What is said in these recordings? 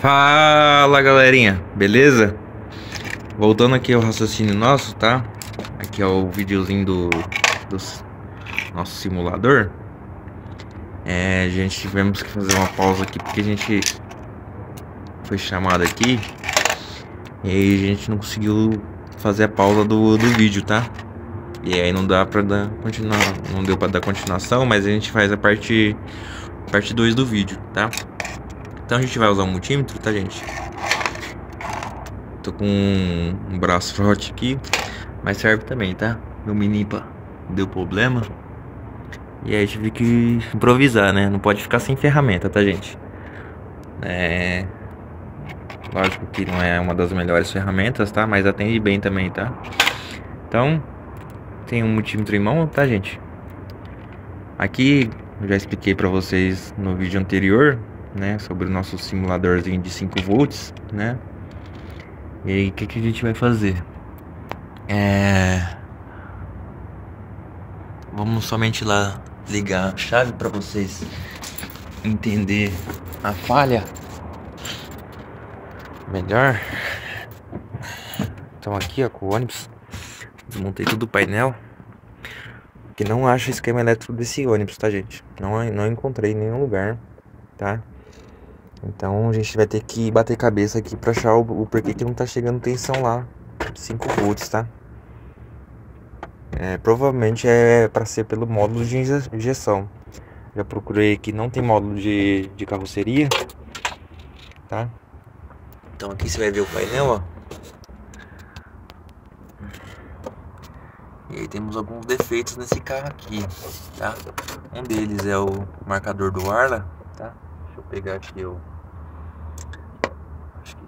Fala galerinha, beleza? Voltando aqui ao raciocínio nosso, tá? Aqui é o videozinho do, do nosso simulador é, a gente tivemos que fazer uma pausa aqui porque a gente foi chamado aqui E aí a gente não conseguiu fazer a pausa do, do vídeo, tá? E aí não dá pra dar continuar, não deu pra dar continuação, mas a gente faz a parte parte 2 do vídeo, tá? Então a gente vai usar o multímetro, tá gente? Tô com um, um braço forte aqui, mas serve também, tá? Meu minipa deu problema. E aí tive que improvisar, né? Não pode ficar sem ferramenta, tá gente? É... Lógico que não é uma das melhores ferramentas, tá? Mas atende bem também, tá? Então, tem um multímetro em mão, tá gente? Aqui, eu já expliquei pra vocês no vídeo anterior, né? Sobre o nosso simuladorzinho de 5 volts, né? E aí, o que, que a gente vai fazer? É... Vamos somente lá ligar a chave para vocês entender a falha melhor. Então aqui ó, com o ônibus, desmontei tudo o painel. Que não acha esquema elétrico desse ônibus, tá gente? Não, não encontrei em nenhum lugar, tá? Então a gente vai ter que bater cabeça aqui pra achar o, o porquê que não tá chegando tensão lá. 5 volts, tá? É, provavelmente é para ser pelo módulo de injeção. Já procurei aqui, não tem módulo de, de carroceria, tá? Então aqui você vai ver o painel, ó. E aí temos alguns defeitos nesse carro aqui, tá? Um deles é o marcador do Arla, tá? Deixa eu pegar aqui o... Acho que...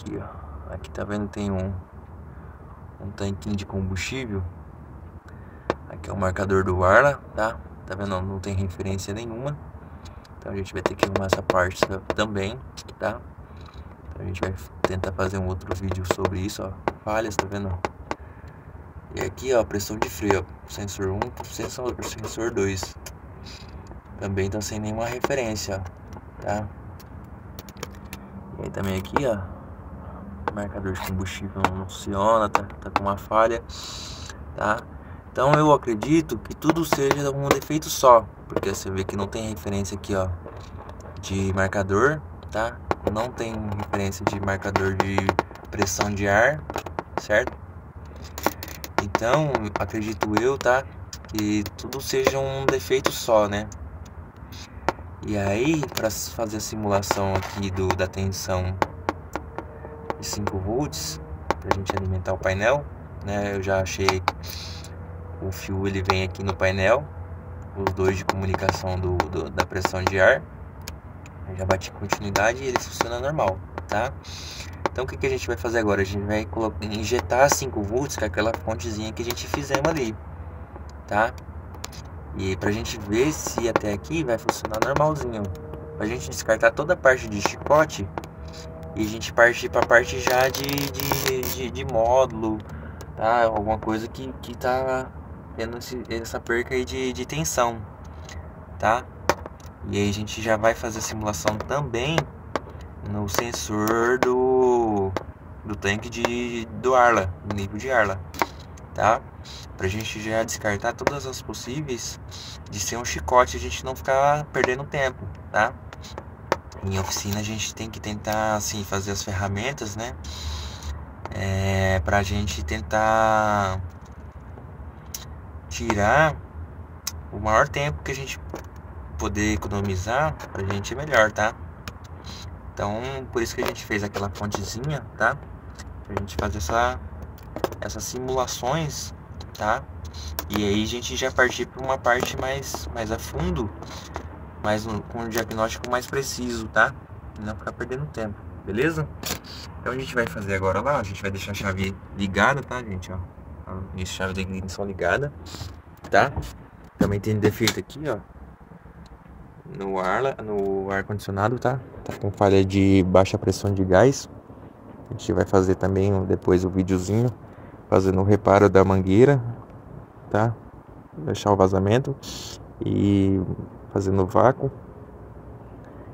Aqui, ó. Aqui tá vendo tem um um tanquinho de combustível. Aqui é o marcador do Arla, tá? Tá vendo? Não, não tem referência nenhuma. Então a gente vai ter que arrumar essa parte também, tá? Então a gente vai tentar fazer um outro vídeo sobre isso, ó. Falhas, tá vendo? E aqui, ó, pressão de freio, ó. Sensor 1 sensor, sensor 2. Também tá sem nenhuma referência, ó, tá? E aí também aqui, ó marcador de combustível não funciona, tá, tá com uma falha, tá? Então eu acredito que tudo seja um defeito só, porque você vê que não tem referência aqui, ó, de marcador, tá? Não tem referência de marcador de pressão de ar, certo? Então, acredito eu, tá? Que tudo seja um defeito só, né? E aí, para fazer a simulação aqui do, da tensão de 5 volts para a gente alimentar o painel, né? Eu já achei o fio ele vem aqui no painel, os dois de comunicação do, do da pressão de ar. Eu já bati continuidade e ele funciona normal, tá? Então o que, que a gente vai fazer agora? A gente vai injetar 5 volts com aquela fontezinha que a gente fizemos ali, tá? E pra gente ver se até aqui vai funcionar normalzinho. Pra gente descartar toda a parte de chicote, e a gente parte para parte já de, de, de, de, módulo, tá? Alguma coisa que, que tá tendo esse, essa perca aí de, de tensão, tá? E aí a gente já vai fazer a simulação também no sensor do, do tanque de, do Arla, do nível de Arla, tá? Pra gente já descartar todas as possíveis de ser um chicote, a gente não ficar perdendo tempo, tá? Em oficina a gente tem que tentar assim fazer as ferramentas, né? É, pra gente tentar tirar o maior tempo que a gente poder economizar pra gente é melhor, tá? Então, por isso que a gente fez aquela fontezinha, tá? Pra gente fazer essa, essas simulações, tá? E aí a gente já partir para uma parte mais, mais a fundo mas um, com um diagnóstico mais preciso, tá? Não ficar perdendo tempo, beleza? Então a gente vai fazer agora lá, a gente vai deixar a chave ligada, tá, gente? Ó, a chave de ignição ligada, tá? Também tem defeito aqui, ó, no ar, no ar condicionado, tá? Tá com falha de baixa pressão de gás. A gente vai fazer também depois o videozinho fazendo o reparo da mangueira, tá? Deixar o vazamento e fazendo vácuo.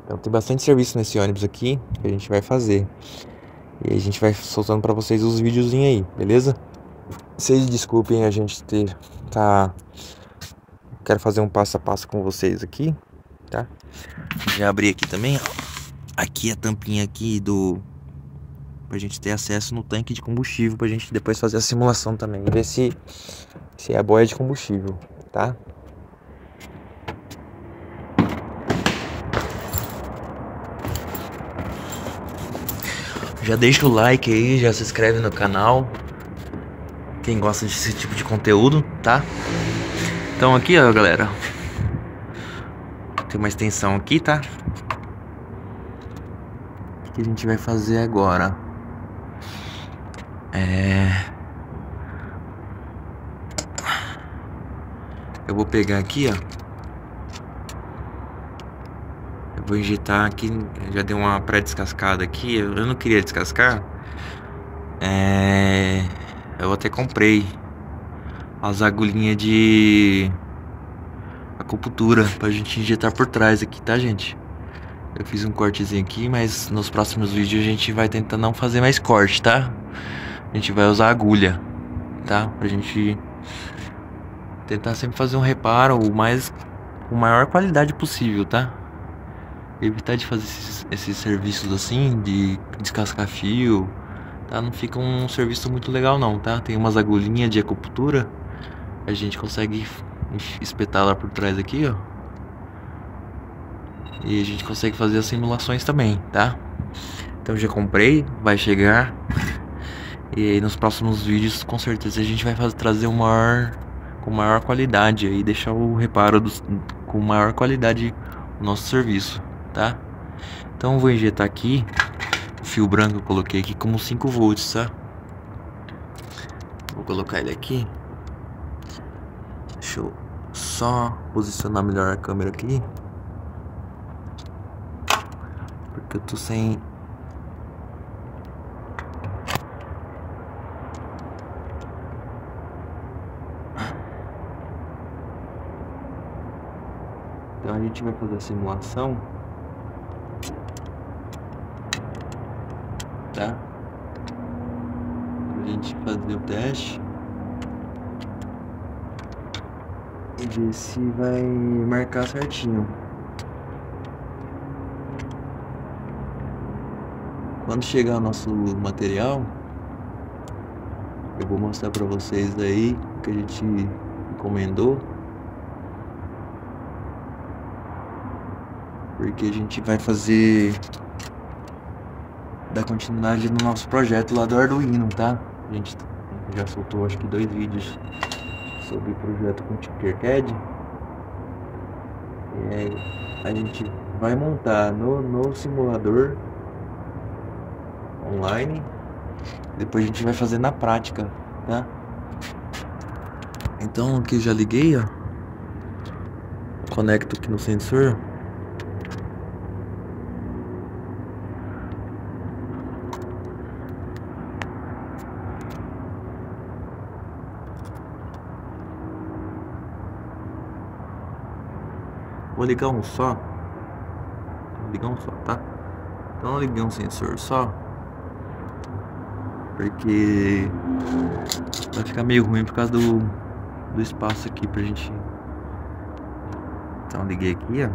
Então tem bastante serviço nesse ônibus aqui que a gente vai fazer. E a gente vai soltando para vocês os videozinhos aí, beleza? Vocês desculpem a gente ter tá quero fazer um passo a passo com vocês aqui, tá? Já abri aqui também. Aqui a tampinha aqui do pra gente ter acesso no tanque de combustível pra gente depois fazer a simulação também, ver se se é a boia de combustível, tá? Já deixa o like aí, já se inscreve no canal. Quem gosta desse tipo de conteúdo, tá? Então aqui, ó, galera. Tem uma extensão aqui, tá? O que a gente vai fazer agora? É... Eu vou pegar aqui, ó. Vou injetar aqui, já deu uma pré-descascada aqui. Eu não queria descascar. É... Eu até comprei as agulhinhas de acupuntura pra gente injetar por trás aqui, tá, gente? Eu fiz um cortezinho aqui, mas nos próximos vídeos a gente vai tentar não fazer mais corte, tá? A gente vai usar agulha, tá? Pra gente tentar sempre fazer um reparo o mais com maior qualidade possível, tá? Evitar de fazer esses, esses serviços assim, de descascar fio, tá? Não fica um serviço muito legal não, tá? Tem umas agulhinhas de acupuntura, a gente consegue espetar lá por trás aqui, ó. E a gente consegue fazer as simulações também, tá? Então já comprei, vai chegar. E aí nos próximos vídeos com certeza a gente vai fazer, trazer um maior com maior qualidade aí, deixar o reparo do, com maior qualidade o nosso serviço tá? Então vou injetar aqui o fio branco eu coloquei aqui como 5 volts, tá? Vou colocar ele aqui. Deixa eu só posicionar melhor a câmera aqui. Porque eu tô sem Então a gente vai fazer a simulação tá? Pra gente fazer o teste. E ver se vai marcar certinho. Quando chegar o nosso material, eu vou mostrar pra vocês aí que a gente encomendou. Porque a gente vai fazer dar continuidade no nosso projeto lá do Arduino, tá? A gente já soltou acho que dois vídeos sobre o projeto com Tinkercad. E aí a gente vai montar no, no simulador online. Depois a gente vai fazer na prática, tá? Então aqui já liguei, ó. Conecto aqui no sensor. Vou ligar um só. Vou ligar um só, tá? Então eu liguei um sensor só. Porque vai ficar meio ruim por causa do, do espaço aqui pra gente. Então liguei aqui, ó.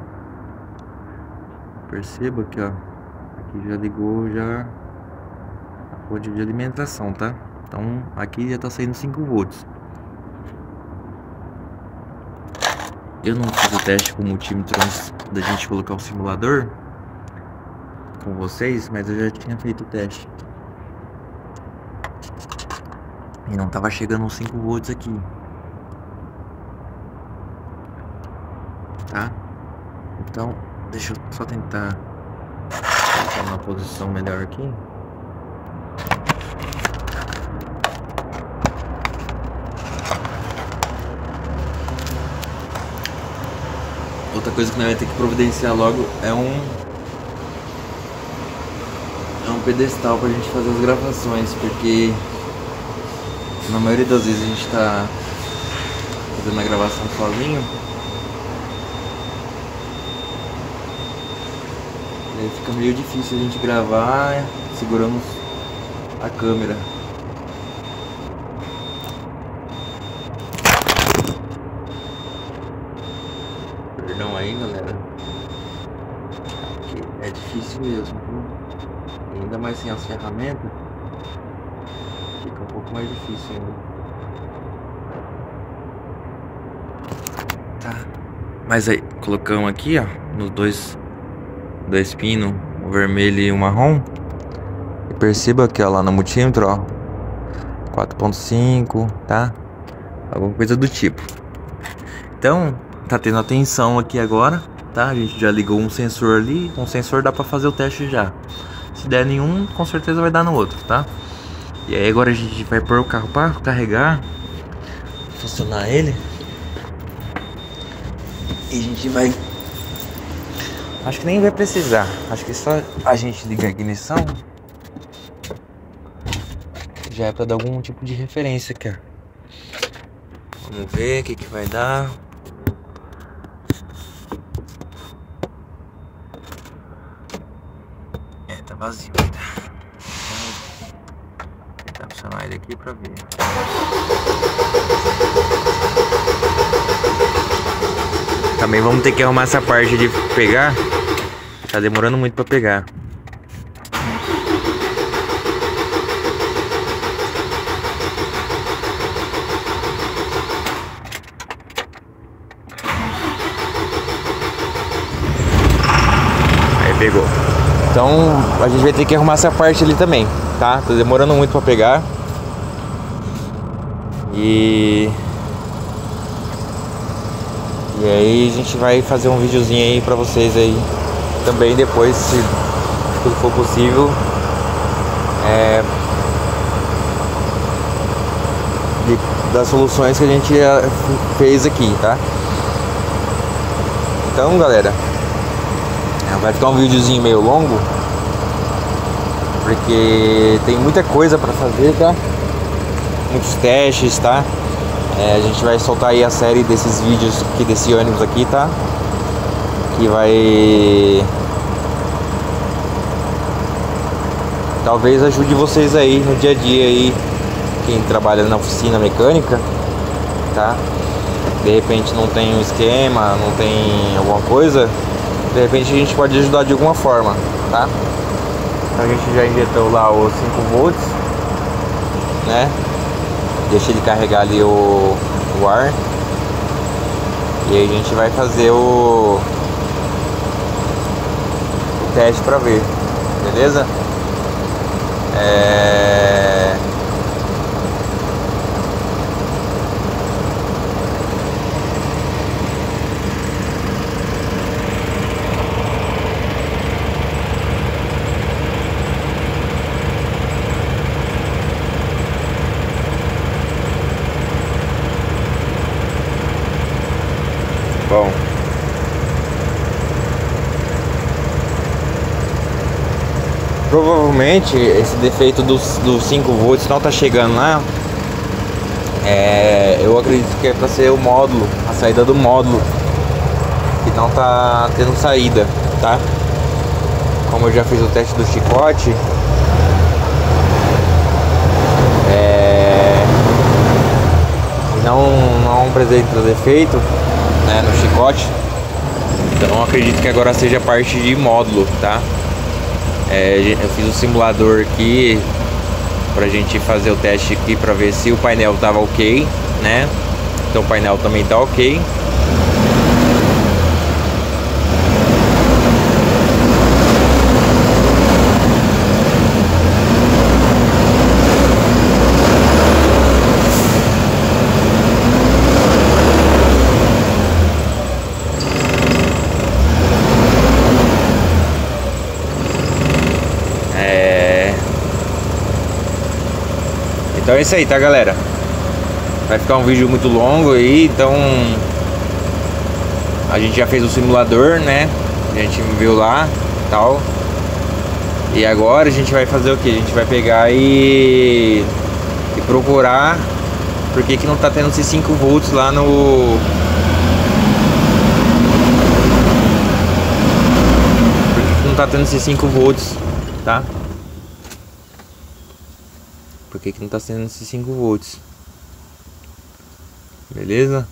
Perceba que ó. Aqui já ligou já a fonte de alimentação, tá? Então aqui já tá saindo 5 volts. Eu não o teste com o multímetro antes da gente colocar o simulador com vocês, mas eu já tinha feito o teste. E não tava chegando uns 5 volts aqui. Tá? Então, deixa eu só tentar uma posição melhor aqui. Outra coisa que nós vamos ter que providenciar logo é um é um pedestal pra gente fazer as gravações, porque na maioria das vezes a gente tá fazendo a gravação sozinho. Aí fica meio difícil a gente gravar segurando a câmera. Perdão aí galera. Difícil mesmo, viu? Ainda mais sem as ferramentas. Fica um pouco mais difícil ainda. Tá. Mas aí, colocamos aqui, ó, nos dois dois pinos, o vermelho e o marrom. E perceba que ó, lá no multímetro, ó, 4.5, tá? Alguma coisa do tipo. Então, tá tendo atenção aqui agora, tá? A gente já ligou um sensor ali, um sensor dá pra fazer o teste já. Se der nenhum, com certeza vai dar no outro, tá? E aí agora a gente vai pôr o carro para carregar, funcionar ele. E a gente vai Acho que nem vai precisar. Acho que só a gente ligar a ignição já é para dar algum tipo de referência aqui. Vamos ver o que, que vai dar. É, tá vazio. Vamos tentar funcionar ele aqui para ver. Também vamos ter que arrumar essa parte de pegar. Tá demorando muito pra pegar. Pegou. Então a gente vai ter que arrumar essa parte ali também, tá? Tá demorando muito pra pegar. E e aí a gente vai fazer um videozinho aí pra vocês aí também depois, se tudo for possível. É, de, das soluções que a gente fez aqui, tá? Então galera, é, vai ficar um videozinho meio longo porque tem muita coisa para fazer, tá? Muitos testes, tá? É, a gente vai soltar aí a série desses vídeos aqui desse ônibus aqui, tá? Que vai talvez ajude vocês aí no dia a dia aí quem trabalha na oficina mecânica, tá? De repente não tem um esquema, não tem alguma coisa, de repente a gente pode ajudar de alguma forma, tá? Então a gente já injetou lá os 5 volts, né? deixa ele carregar ali o, o ar e aí a gente vai fazer o, o teste para ver, beleza? É... Provavelmente esse defeito dos, dos 5 volts não tá chegando lá. É, eu acredito que é para ser o módulo, a saída do módulo que não tá tendo saída, tá? Como eu já fiz o teste do chicote, é, não não apresenta defeito, né, no chicote. Então acredito que agora seja parte de módulo, tá? É, eu fiz o simulador aqui pra gente fazer o teste aqui pra ver se o painel tava ok, né? Então o painel também tá ok. Então é isso aí, tá galera? Vai ficar um vídeo muito longo aí, então a gente já fez o simulador, né? A gente viu lá, tal. E agora a gente vai fazer o que? A gente vai pegar e, e procurar por que, que não tá tendo esses 5 volts lá no não tá tendo esses 5 volts, tá? Por que, que não tá tendo esses 5 volts? Beleza?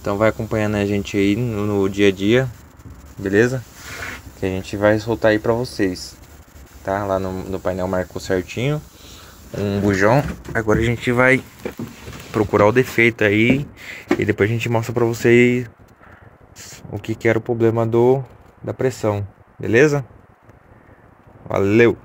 Então vai acompanhando a gente aí no, no dia a dia, beleza? Que a gente vai soltar aí pra vocês, tá? Lá no, no painel marcou certinho um bujão. Agora a gente vai procurar o defeito aí e depois a gente mostra pra vocês o que, que era o problema do da pressão, beleza? Valeu!